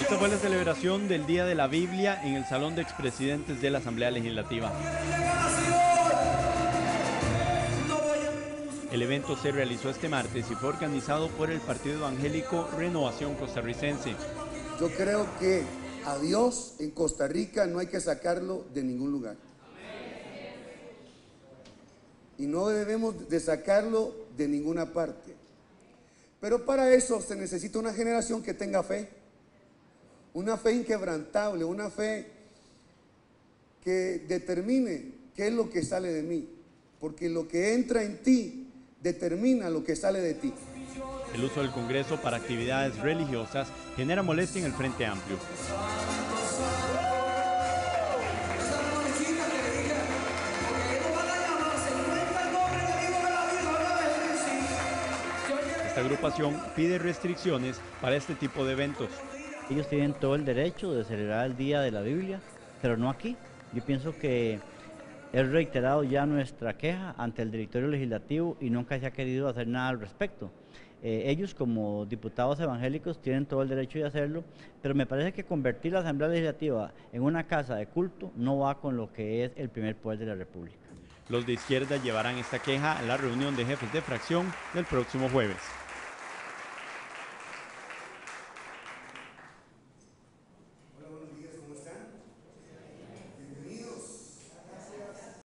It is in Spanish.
Esta fue la celebración del Día de la Biblia en el Salón de Expresidentes de la Asamblea Legislativa. El evento se realizó este martes y fue organizado por el Partido Evangélico Renovación Costarricense. Yo creo que a Dios en Costa Rica no hay que sacarlo de ningún lugar. Y no debemos de sacarlo de ninguna parte. Pero para eso se necesita una generación que tenga fe. Una fe inquebrantable, una fe que determine qué es lo que sale de mí. Porque lo que entra en ti determina lo que sale de ti. El uso del Congreso para actividades religiosas genera molestia en el Frente Amplio. Esta agrupación pide restricciones para este tipo de eventos. Ellos tienen todo el derecho de celebrar el Día de la Biblia, pero no aquí. Yo pienso que es reiterado ya nuestra queja ante el directorio legislativo y nunca se ha querido hacer nada al respecto. Eh, ellos como diputados evangélicos tienen todo el derecho de hacerlo, pero me parece que convertir la Asamblea Legislativa en una casa de culto no va con lo que es el primer poder de la República. Los de izquierda llevarán esta queja a la reunión de jefes de fracción del próximo jueves.